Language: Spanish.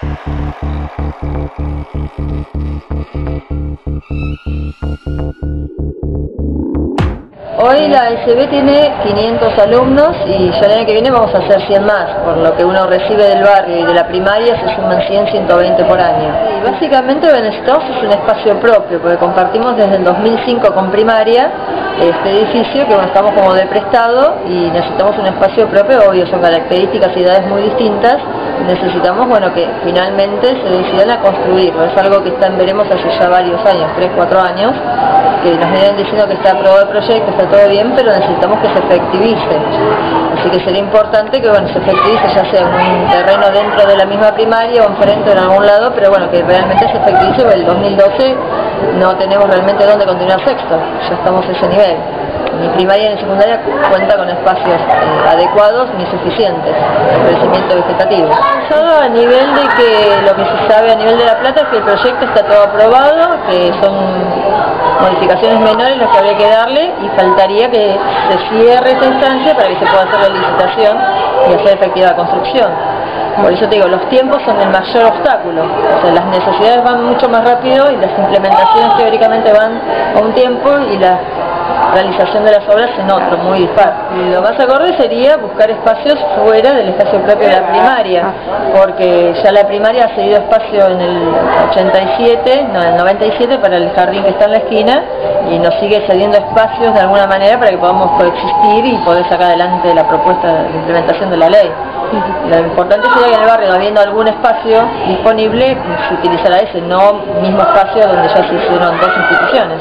Hoy la SB tiene 500 alumnos y ya el año que viene vamos a hacer 100 más, por lo que uno recibe del barrio y de la primaria se suman 100, 120 por año. Y básicamente necesitamos es un espacio propio, porque compartimos desde el 2005 con primaria este edificio que bueno, estamos como de prestado y necesitamos un espacio propio, obvio son características y edades muy distintas, necesitamos bueno que finalmente se decidan a construirlo, es algo que están, veremos hace ya varios años, 3, 4 años, que nos vienen diciendo que está aprobado el proyecto, está todo bien, pero necesitamos que se efectivice. Así que sería importante que bueno, se efectivice ya sea en un terreno dentro de la misma primaria o enfrente en algún lado, pero bueno, que realmente se efectivice, porque el 2012 no tenemos realmente dónde continuar sexto, ya estamos a ese nivel. Ni primaria ni secundaria cuenta con espacios eh, adecuados ni suficientes de crecimiento vegetativo. Solo a nivel de que lo que se sabe a nivel de La Plata es que el proyecto está todo aprobado, que son modificaciones menores las que habría que darle y faltaría que se cierre esa instancia para que se pueda hacer la licitación y hacer efectiva la construcción. Por eso te digo, los tiempos son el mayor obstáculo. O sea, las necesidades van mucho más rápido y las implementaciones teóricamente van a un tiempo y la realización de las obras en otro, muy dispar. Y lo más acorde sería buscar espacios fuera del espacio propio de la primaria, porque ya la primaria ha cedido espacio en el 87, no, en el 97 para el jardín que está en la esquina y nos sigue cediendo espacios de alguna manera para que podamos coexistir y poder sacar adelante la propuesta de implementación de la ley. Lo importante sería que en el barrio, habiendo algún espacio disponible, se utilizará ese, no mismo espacio donde ya se hicieron dos instituciones.